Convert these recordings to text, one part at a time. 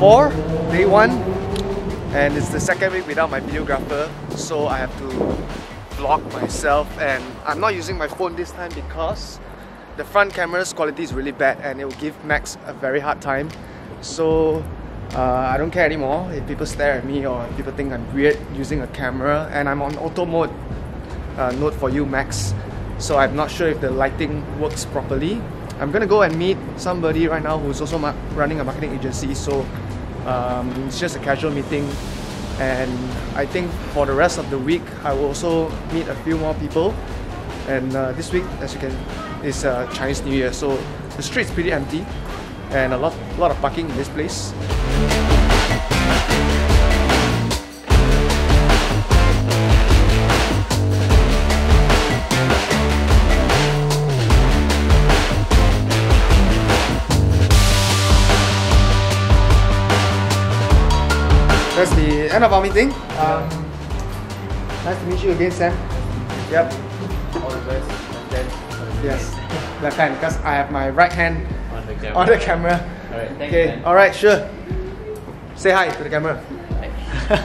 4, day 1, and it's the second week without my videographer, so I have to vlog myself and I'm not using my phone this time because the front camera's quality is really bad and it will give Max a very hard time. So uh, I don't care anymore if people stare at me or people think I'm weird using a camera and I'm on auto mode. Uh, note for you Max. So I'm not sure if the lighting works properly. I'm gonna go and meet somebody right now who's also running a marketing agency. So um, it's just a casual meeting. And I think for the rest of the week I will also meet a few more people. And uh, this week as you can is uh, Chinese New Year. So the street's pretty empty and a lot, lot of parking in this place that's the end of our meeting. Um, nice to meet you again, Sam. Yep. All the best. And then Yes. Left hand, because I have my right hand on the camera. on the camera. Alright, thanks Okay. man. All right. Sure. Say hi to the camera.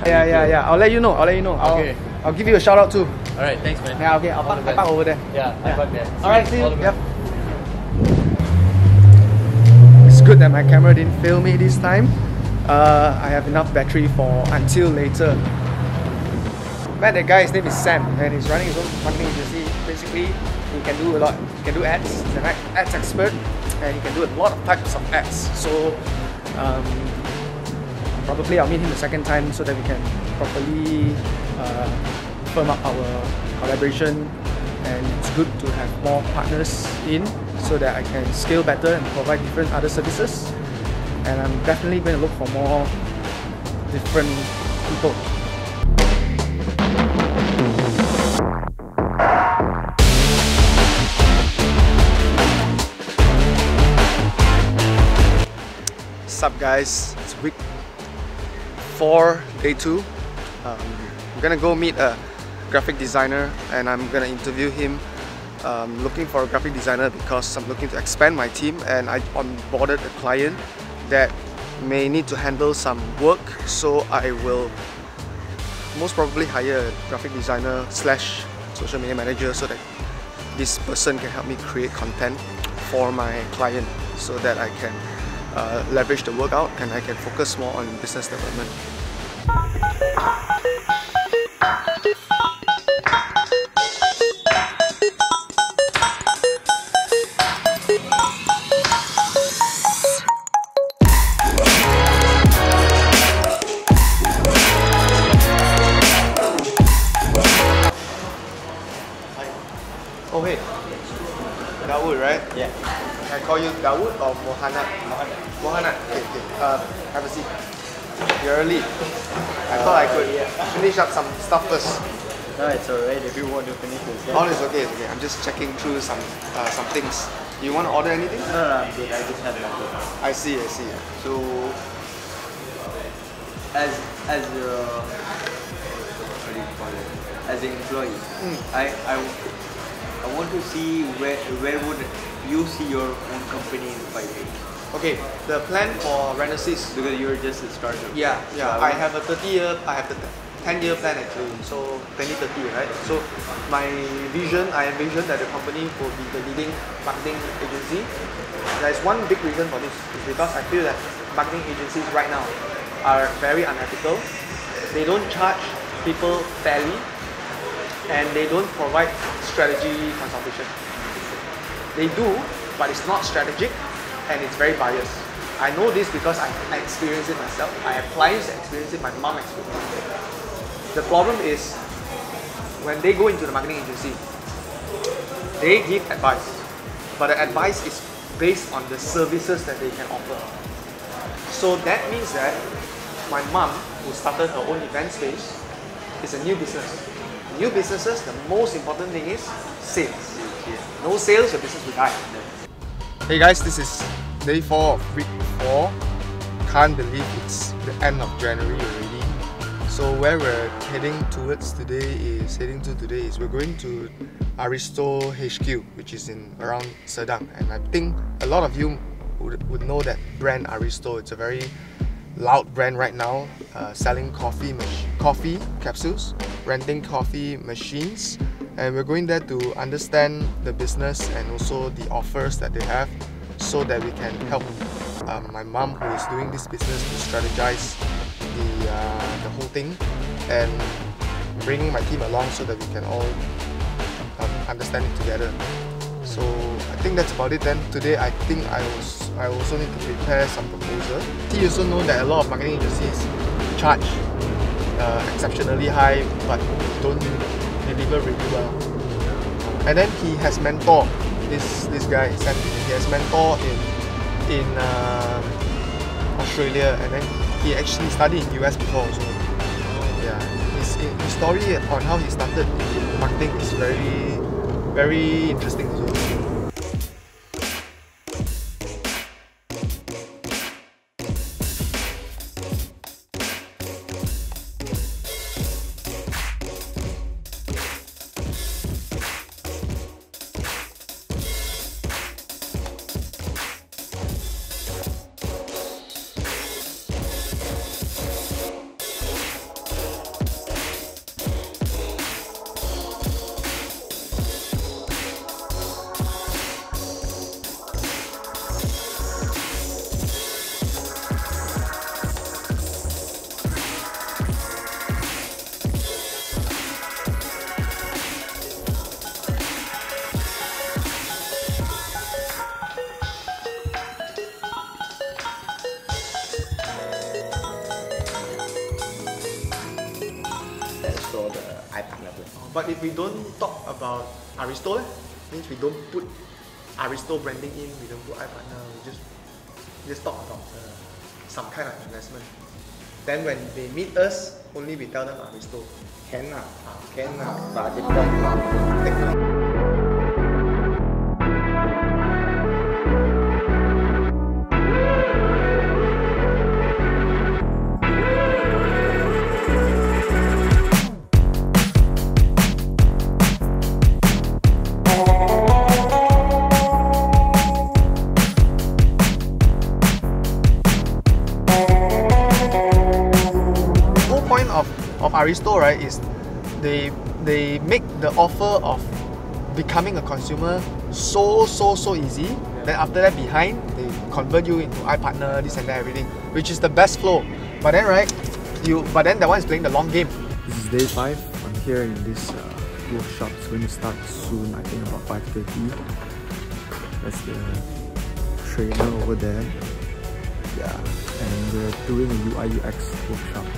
yeah, yeah, yeah. I'll let you know. I'll let you know. I'll, Okay. I'll give you a shout out too. Alright, thanks man. Yeah. Okay. I'll park, the I park over there. Yeah, I park there. All right. See you. All the Yep. It's good that my camera didn't fail me this time. Uh, I have enough battery for until later. Met that guy, his name is Sam, and he's running his own marketing agency. Basically, he can do a lot. He can do ads. He's an ads expert, and he can do a lot of types of ads. So, um, probably I'll meet him the second time so that we can properly uh, firm up our collaboration. And it's good to have more partners in so that I can scale better and provide different other services. And I'm definitely going to look for more different people. Sup guys, it's week 4, day 2. Um, I'm gonna go meet a graphic designer and I'm gonna interview him. Um, looking for a graphic designer because I'm looking to expand my team and I onboarded a client that may need to handle some work so I will most probably hire a graphic designer slash social media manager so that this person can help me create content for my client so that I can uh, leverage the workout and I can focus more on business development. Dawood right? Yeah. I call you Dawood or Mohana? Mohana. Mohana. Okay, okay. Uh, have a seat. You're early. I thought I could finish up some stuff first. No, it's alright if you want to finish this. All is okay, it's okay. I'm just checking through some uh, some things. You want to order anything? No, no, I'm good. I just had enough. I see, I see. So, As as a what do you call it? As an employee, Mm. I I I want to see where where would you see your own company in five years? okay, the plan for Renesis. Because you're just a startup. Yeah, So yeah. I I have a 30 year, I have the 10 year plan actually. So 2030, right? So my vision, I envision that the company will be the leading marketing agency. There's one big reason for this is because I feel that marketing agencies right now are very unethical. They don't charge people fairly, and they don't provide strategy consultation. They do, but it's not strategic and it's very biased. I know this because I, I experience it myself. I have clients that experience it, my mom experienced it. The problem is when they go into the marketing agency, they give advice, but the advice is based on the services that they can offer. So that means that my mom, who started her own event space, is a new business. New businesses, the most important thing is sales. No sales, your business will die. Hey guys, this is day four of week four. Can't believe it's the end of January already. So where we're heading towards today is heading to today is we're going to Aristo HQ, which is in around Sedang, and I think a lot of you would, would know that brand Aristo. It's a very loud brand right now, uh, selling coffee coffee capsules, renting coffee machines, and we're going there to understand the business and also the offers that they have, so that we can help um, my mom who is doing this business to strategize the uh, the whole thing, and bringing my team along so that we can all um, understand it together. So I think that's about it then. Today I think I was I also need to prepare some proposal. He also know that a lot of marketing agencies charge uh, exceptionally high but don't deliver really well. And then he has mentor this this guy Sandy. He has mentor in in uh, Australia and then he actually studied in US before also. Yeah, his, his story on how he started marketing is very very interesting also. But if we don't talk about Aristo, means we don't put Aristo branding in, we don't put iPartner, we just just talk about uh, some kind of investment. Then when they meet us, only we tell them Aristo. Can lah, can lah, but it whole Aristo, right, is they they make the offer of becoming a consumer so so so easy. Yeah. Then after that behind they convert you into iPartner, this and that everything, which is the best flow. But then right, you but then that one is playing the long game. This is day five. I'm here in this uh, workshop. It's going to start soon. I think about 5:30. That's the trainer over there. Yeah, and we're doing a UI UX workshop.